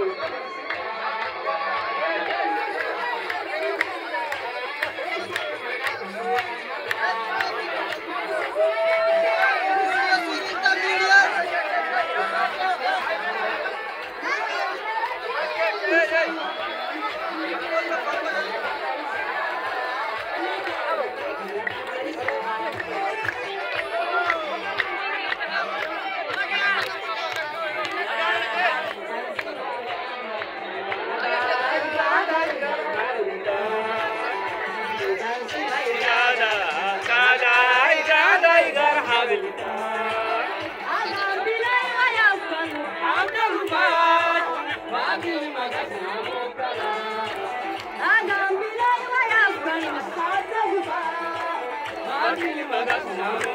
you. Gaba!